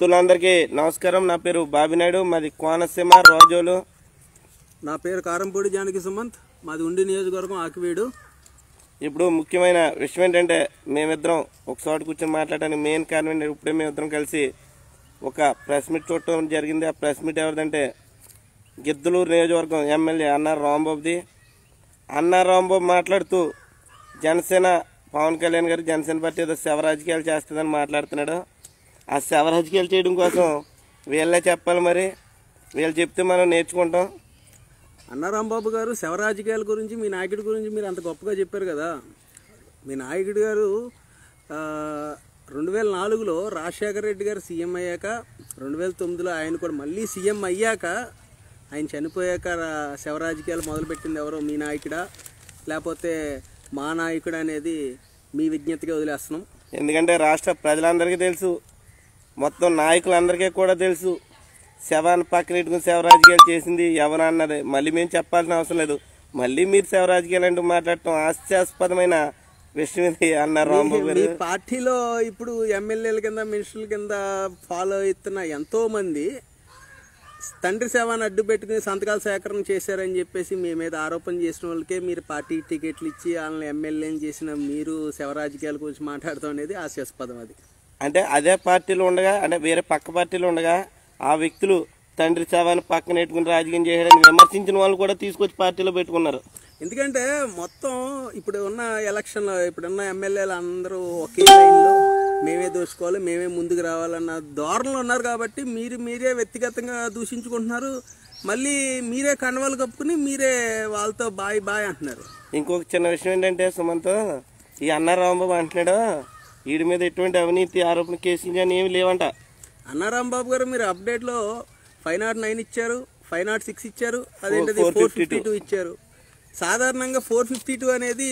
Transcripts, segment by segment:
భక్తులందరికీ నమస్కారం. నా పేరు బాబినాయుడు మాది కోనసీమ రోజోలు. నా పేరు కారంపూడి జానకి సుమంత్ మాది ఉండి నియోజకవర్గం ఆకివీడు. ఇప్పుడు ముఖ్యమైన విషయం ఏంటంటే మేమిద్దరం ఒక చోట కూర్చొని మాట్లాడడానికి మెయిన్ కారణం ఏంటంటే ఇప్పుడే మేమిద్దరం కలిసి ఒక ప్రెస్ మీట్ చూడటం జరిగింది. ఆ ప్రెస్ మీట్ ఎవరిదంటే గిద్దలూరు నియోజకవర్గం ఎమ్మెల్యే అన్నారు రాంబాబుది. అన్న రాంబాబు మాట్లాడుతూ జనసేన పవన్ కళ్యాణ్ గారు జనసేన పార్టీ ఏదో శవ రాజకీయాలు చేస్తుందని మాట్లాడుతున్నాడు. ఆ శవ రాజకీయాలు చేయడం కోసం వీళ్ళే చెప్పాలి మరి. వీళ్ళు చెప్తే మనం నేర్చుకుంటాం. అన్నారాంబాబు గారు శవరాజకీయాల గురించి మీ నాయకుడి గురించి మీరు అంత గొప్పగా చెప్పారు కదా. మీ నాయకుడి గారు రెండు వేల నాలుగులో రాజశేఖర రెడ్డి గారు సీఎం అయ్యాక రెండు వేల తొమ్మిదిలో ఆయన కూడా మళ్ళీ సీఎం అయ్యాక ఆయన చనిపోయాక రా- శవరాజకీయాలు మొదలుపెట్టింది ఎవరో మీ నాయకుడా? లేకపోతే మా నాయకుడు అనేది మీ విజ్ఞతగా వదిలేస్తున్నాం. ఎందుకంటే రాష్ట్ర ప్రజలందరికీ తెలుసు మొత్తం నాయకులందరికీ కూడా తెలుసు. శవాన్ని పక్కన ఇట్టుకుని శవ రాజకీయాలు చేసింది ఎవరు అన్నది. మళ్ళీ మేము చెప్పాల్సిన అవసరం లేదు. మళ్ళీ మీరు శవ రాజకీయాలు అంటూ మాట్లాడటం హాస్యాస్పదమైన విషయం ఇది అన్నారు రాంబాబు గారు. పార్టీలో ఇప్పుడు ఎమ్మెల్యేల కింద మినిస్టర్ల కింద ఫాలో అవుతున్న ఎంతో మంది తండ్రి సేవను అడ్డు పెట్టుకుని సంతకాల సేకరణ చేశారని చెప్పేసి మీ మీద ఆరోపణ చేసిన వాళ్ళకే మీరు పార్టీ టికెట్లు ఇచ్చి వాళ్ళని ఎమ్మెల్యేని చేసిన మీరు శవ రాజకీయాల గురించి మాట్లాడతాం అనేది హాస్యాస్పదం అది. అంటే అదే పార్టీలో ఉండగా అంటే వేరే పక్క పార్టీలో ఉండగా ఆ వ్యక్తులు తండ్రి శవాన్ని పక్కన పెట్టుకుని రాజకీయం చేయడానికి విమర్శించిన వాళ్ళు కూడా తీసుకొచ్చి పార్టీలో పెట్టుకున్నారు. ఎందుకంటే మొత్తం ఇప్పుడు ఉన్న ఎలక్షన్లో ఇప్పుడున్న ఎమ్మెల్యేలు అందరూ ఒకే లైన్లో మేమే దోచుకోవాలి మేమే ముందుకు రావాలన్న ధోరణిలో ఉన్నారు కాబట్టి మీరు మీరే వ్యక్తిగతంగా దూషించుకుంటున్నారు. మళ్ళీ మీరే కండవాలు కప్పుకుని మీరే వాళ్ళతో బాయ్ బాయ్ అంటున్నారు. ఇంకొక చిన్న విషయం ఏంటంటే సుమంత్ ఈ అన్న రాంబాబు అంటున్నాడు వీడి మీద ఎటువంటి అవినీతి ఆరోపణ కేసులు కానీ ఏమి లేవంట. అన్నారాంబాబు గారు మీరు అప్డేట్లో ఫైవ్ నాట్ నైన్ ఇచ్చారు ఫైవ్ నాట్ సిక్స్ ఇచ్చారు అదేంటది ఫోర్ ఫిఫ్టీ టూ ఇచ్చారు. సాధారణంగా ఫోర్ ఫిఫ్టీ టూ అనేది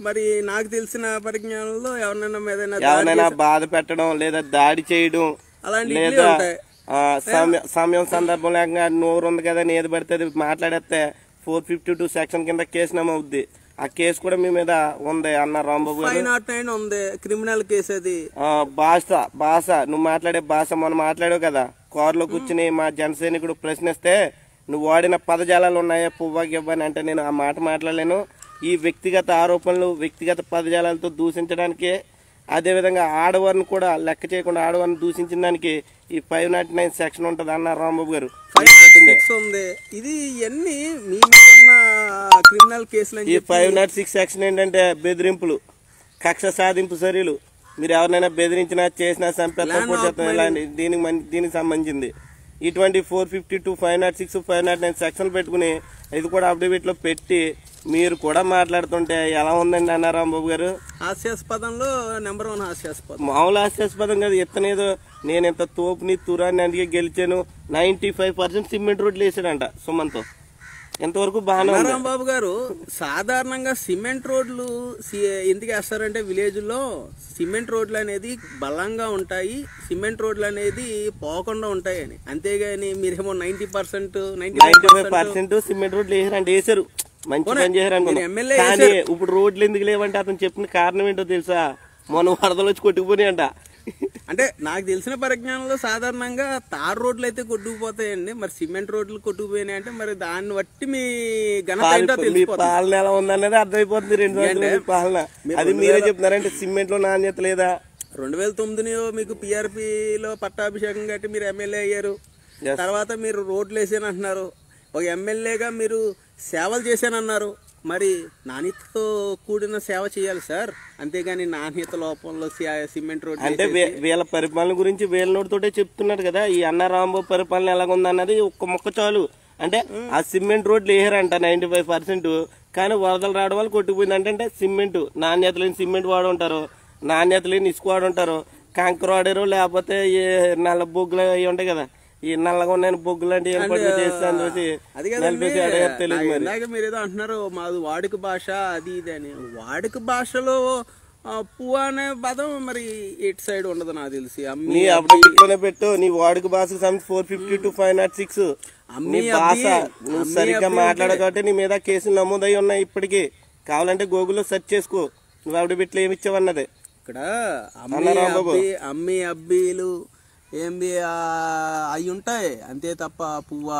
మరి నాకు తెలిసిన పరిజ్ఞానంలో ఎవరినైనా ఏదైనా బాధ పెట్టడం లేదా దాడి చేయడం అలాంటి సమయ- సందర్భం లేకుండా నోరు ఉంది కదా ఏది పడితే మాట్లాడేస్తే ఫోర్ ఫిఫ్టీ టూ సెక్షన్ కింద కేసు నమవుద్ది ఆ కేసు కూడా మీ మీద ఉంది అన్న రాంబాబు గారు. ఫైవ్ నాట్ నైన్ ఉంది. క్రిమినల్ కేసు అది. భాష భాష నువ్వు మాట్లాడే భాష మనం మాట్లాడావు కదా. కారులో కూర్చుని మా జన సైనికుడు ప్రశ్నిస్తే నువ్వు వాడిన పదజాలాలు ఉన్నాయా? పువ్వా గివ్వని అంటే నేను ఆ మాట మాట్లాడలేను. ఈ వ్యక్తిగత ఆరోపణలు వ్యక్తిగత పదజాలాలతో దూషించడానికి అదేవిధంగా ఆడవారిని కూడా లెక్క చేయకుండా ఆడవారిని దూషించిన దానికి ఈ ఫైవ్ నాట్ నైన్ సెక్షన్ ఉంటుంది అన్న రాంబాబు గారు. ఇది ఇవన్నీ మీ మీద ఉన్న క్రిమినల్ కేసులు ఈ ఫైవ్ నాట్ సిక్స్ సెక్షన్ ఏంటంటే బెదిరింపులు కక్ష సాధింపు చర్యలు. మీరు ఎవరినైనా బెదిరించినా చేసినా చంపేస్తాం దీనికి దీనికి సంబంధించింది. ఇటువంటి four fifty two five not six five not nine సెక్షన్లు పెట్టుకుని ఇది కూడా అఫిడవిట్లో పెట్టి మీరు కూడా మాట్లాడుతుంటే ఎలా ఉందండి అన్న రాంబాబు గారు? హాస్యాస్పదంలో నెంబర్ వన్ హాస్యాస్పదం. మామూలు హాస్యాస్పదం కాదు ఎత్తనేదో నేను ఇంత తోపుని తురాన్ని అందుకే గెలిచాను. నైన్టీ ఫైవ్ పర్సెంట్ సిమెంట్ రోడ్లు వేసాడంట సుమంతో. ఇంతవరకు బాగానే ఉంది. రాంబాబు గారు సాధారణంగా సిమెంట్ రోడ్లు ఎందుకు వేస్తారంటే విలేజ్లో సిమెంట్ రోడ్లు అనేది బలంగా ఉంటాయి సిమెంట్ రోడ్లు అనేది పోకుండా ఉంటాయి అని అంతేగాని మీరేమో ninety percent ninety percent cement రోడ్లు వేసారు అంటే వేసారు. మంచి పని చేశారు అనుకున్నా. కానీ ఇప్పుడు రోడ్లు ఎందుకు లేవంటే అతను చెప్పిన కారణం ఏంటో తెలుసా? మొన్న వరదలు వచ్చి కొట్టుకుపోయి అంట. అంటే నాకు తెలిసిన పరిజ్ఞానంలో సాధారణంగా తార్ రోడ్లు అయితే కొట్టుకుపోతాయండి మరి సిమెంట్ రోడ్లు కొట్టుకుపోయినాయి అంటే మరి దాన్ని బట్టి మీ పాలన ఎలా ఉందనేది అర్థమైపోతుంది రెండు పాలన. అది మీరే చెప్తున్నారంటే సిమెంట్లో నాణ్యత లేదా? రెండు వేల తొమ్మిదిలో మీకు పిఆర్పిలో పట్టాభిషేకం కట్టి మీరు ఎమ్మెల్యే అయ్యారు. తర్వాత మీరు రోడ్లు వేసాను అంటున్నారు. ఒక ఎమ్మెల్యేగా మీరు సేవలు చేశానన్నారు. మరి నాణ్యతతో కూడిన సేవ చేయాలి సార్. అంతేగాని నాణ్యత లోపంలో సిమెంట్ రోడ్ అంటే వీళ్ళ పరిపాలన గురించి వీళ్ళ నోటితోటే చెప్తున్నాడు కదా. ఈ అన్న రాంబాబు పరిపాలన ఎలాగుంది అన్నది ఒక్క మొక్క చాలు. అంటే ఆ సిమెంట్ రోడ్లు వేయరంట నైన్టీ ఫైవ్ పర్సెంట్. కానీ వరదలు రావడం వల్ల కొట్టుకుపోయింది అంటే సిమెంట్. నాణ్యత లేని సిమెంట్ వాడు ఉంటారు నాణ్యత లేని ఇసుక వాడు ఉంటారు కంకర వాడారు లేకపోతే ఈ నల్ల బొగ్గులు అవి ఉంటాయి కదా. ఈ నల్లగా ఉన్న బొగ్గులు లాంటి చేస్తాను చూసి తెలియదు మరి. ఏదో అంటున్నారు మాది వాడుక భాష అది ఇది అని. వాడుక భాషలో పువ్వు అనే పదం మరి ఎటు సైడ్ ఉండదు నాకు తెలిసి. అమ్మి నీ అప్డేట్లోనే పెట్టు నీ వాడుక భాషకు సంబంధించి four fifty two five not six నీ భాష నువ్వు సరిగ్గా మాట్లాడవు కాబట్టి నీ మీద కేసులు నమోదై ఉన్నాయి ఇప్పటికీ. కావాలంటే గూగుల్లో సెర్చ్ చేసుకో. నువ్వు అప్డేట్లు ఏమి ఇచ్చావన్నది. ఇక్కడ అమ్మి అబ్బీలు ఏంది అవి ఉంటాయి. అంతే తప్ప పువ్వ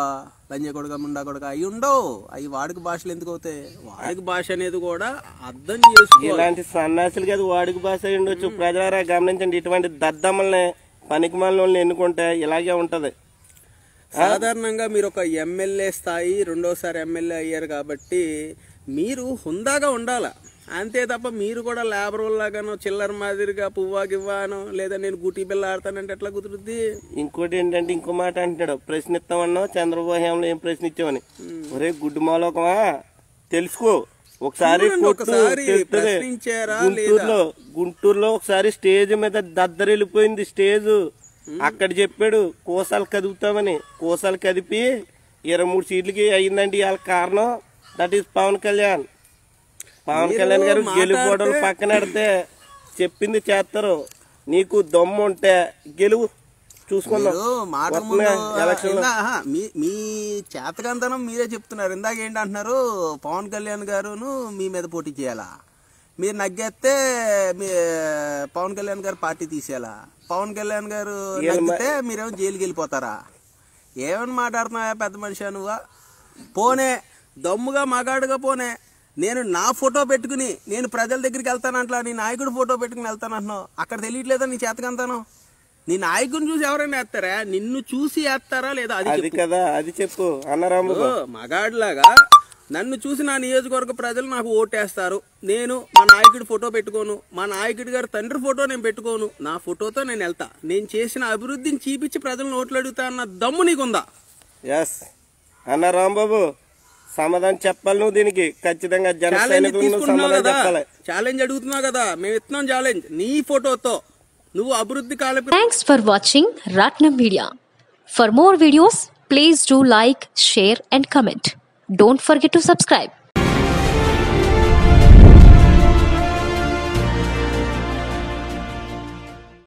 లంజ కొడక ముండా కొడక అవి ఉండవు. అవి వాడుక భాషలు ఎందుకు అవుతాయి? వాడుక భాష అనేది కూడా అర్థం చేసుకోవాలి. ఇలాంటి సన్నాసులు కదా వాడుక భాష అయి ఉండొచ్చు. ప్రజలారా గమనించండి ఇటువంటి దద్దమ్మల్ని పనికిమాలిన ఎన్నుకుంటే ఇలాగే ఉంటది. సాధారణంగా మీరు ఒక ఎమ్మెల్యే స్థాయి రెండోసారి ఎమ్మెల్యే అయ్యారు కాబట్టి మీరు హుందాగా ఉండాల? అంతే తప్ప మీరు కూడా లేబర్ లాగానో చిల్లర మాదిరిగా పువ్వా గివ్వానో లేదా నేను గుటి బిల్ల ఆడతానంటే ఎట్లా కుదురుద్ది? ఇంకోటి ఏంటంటే ఇంకో మాట అంటాడు. ప్రశ్న ఇస్తామన్నావు చంద్రబాబు హయాంలో ఏం ప్రశ్న ఇచ్చామని ఒరే గుడ్డు మాలోకమా? తెలుసుకో. ఒకసారి గుంటూరులో గుంటూరులో ఒకసారి స్టేజ్ మీద దద్దరిల్లిపోయింది స్టేజ్. అక్కడ చెప్పాడు కోసాలు కదుపుతామని కోసాలు కదిపి ఇరవై మూడు సీట్లకి అయిందండి వాళ్ళ కారణం. That is Pavan Kalyan. Pawan Kalyan గారు మాట్లాడితే- గెలుపోవడం పక్కన పెడితే చెప్పింది చేస్తారు. నీకు దమ్ము ఉంటే గెలువు. చూసుకుందాం. మీ మీ చేతకంతనం మీరే చెప్తున్నారు. ఇందాక ఏంటంటున్నారు? పవన్ కళ్యాణ్ గారును మీ మీద పోటీ చేయాలా? మీరు నగ్గేస్తే మీ పవన్ కళ్యాణ్ గారు పార్టీ తీసేయాలా? పవన్ కళ్యాణ్ గారు నగ్గితే మీరేమో జైలుకి వెళ్ళిపోతారా? ఏమని మాట్లాడుతున్నావా పెద్ద మనిషి నువ్వా? పోనే. దమ్ముగా మగాడుగా పోనే. నేను నా ఫోటో పెట్టుకుని నేను ప్రజల దగ్గరికి వెళ్తానంట్లా నీ నాయకుడు ఫోటో పెట్టుకుని వెళ్తానంటున్నావు అక్కడ తెలియట్లేదా నీ చేతకంతాను నీ నాయకుడిని చూసి ఎవరైనా వేస్తారా? నిన్ను చూసి వేస్తారా లేదా? అది కదా అది చెప్పు అన్నరాంబు ఓ, మగాడిలాగా నన్ను చూసి నా నియోజకవర్గ ప్రజలు నాకు ఓటేస్తారు. నేను మా నాయకుడి ఫోటో పెట్టుకోను. మా నాయకుడి గారి తండ్రి ఫోటో నేను పెట్టుకోను. నా ఫోటోతో నేను వెళ్తా. నేను చేసిన అభివృద్ధిని చూపించి ప్రజలను ఓట్లు అడుగుతా అన్న దమ్ము నీకుందా? ఎస్ అన్న రాంబాబు సమాధానం చెప్పలేను దీనికి ఖచ్చితంగా జనసేన అడుగుతున్నావు కదా. మేము ఇస్తున్నాం ఛాలెంజ్ నీ ఫోటోతో. నువ్వు అభివృద్ధి కాలేదు thanks for watching Ratnam media for more videos please do like share and comment don't forget to subscribe